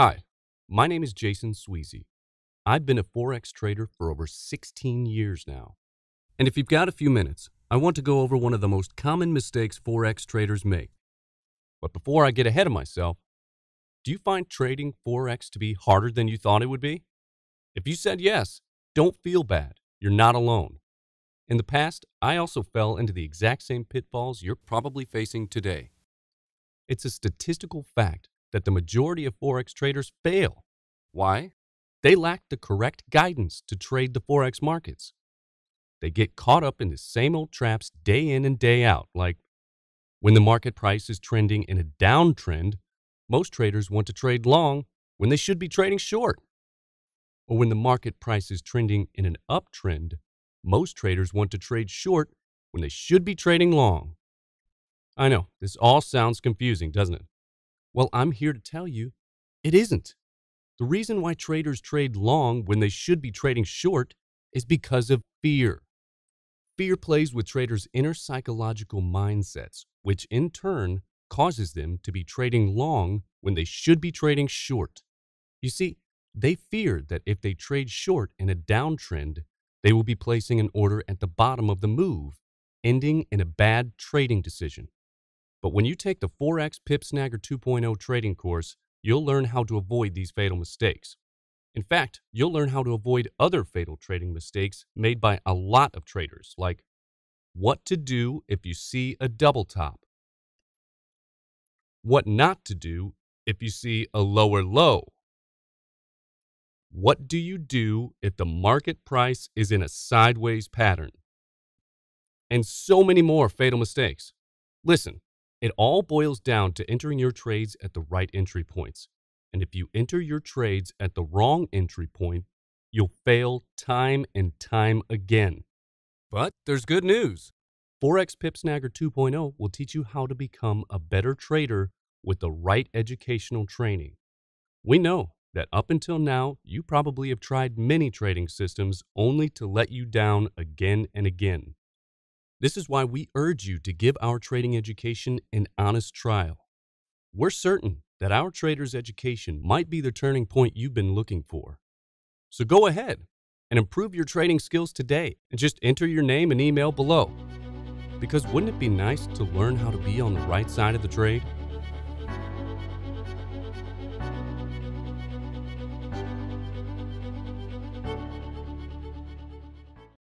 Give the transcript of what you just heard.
Hi, my name is Jason Sweezy. I've been a Forex trader for over 16 years now. And if you've got a few minutes, I want to go over one of the most common mistakes Forex traders make. But before I get ahead of myself, do you find trading Forex to be harder than you thought it would be? If you said yes, don't feel bad. You're not alone. In the past, I also fell into the exact same pitfalls you're probably facing today. It's a statistical fact that the majority of Forex traders fail. Why? They lack the correct guidance to trade the Forex markets. They get caught up in the same old traps day in and day out, like when the market price is trending in a downtrend, most traders want to trade long when they should be trading short. Or when the market price is trending in an uptrend, most traders want to trade short when they should be trading long. I know, this all sounds confusing, doesn't it? Well, I'm here to tell you it isn't. The reason why traders trade long when they should be trading short is because of fear. Fear plays with traders' inner psychological mindsets, which in turn causes them to be trading long when they should be trading short. You see, they fear that if they trade short in a downtrend, they will be placing an order at the bottom of the move, ending in a bad trading decision. But when you take the Forex Pip Snagger 2.0 trading course, you'll learn how to avoid these fatal mistakes. In fact, you'll learn how to avoid other fatal trading mistakes made by a lot of traders, like what to do if you see a double top, what not to do if you see a lower low, what do you do if the market price is in a sideways pattern, and so many more fatal mistakes. Listen, it all boils down to entering your trades at the right entry points. And if you enter your trades at the wrong entry point, you'll fail time and time again. But there's good news. Forex Pip Snagger 2.0 will teach you how to become a better trader with the right educational training. We know that up until now, you probably have tried many trading systems only to let you down again and again. This is why we urge you to give our trading education an honest trial. We're certain that our trader's education might be the turning point you've been looking for. So go ahead and improve your trading skills today and just enter your name and email below. Because wouldn't it be nice to learn how to be on the right side of the trade?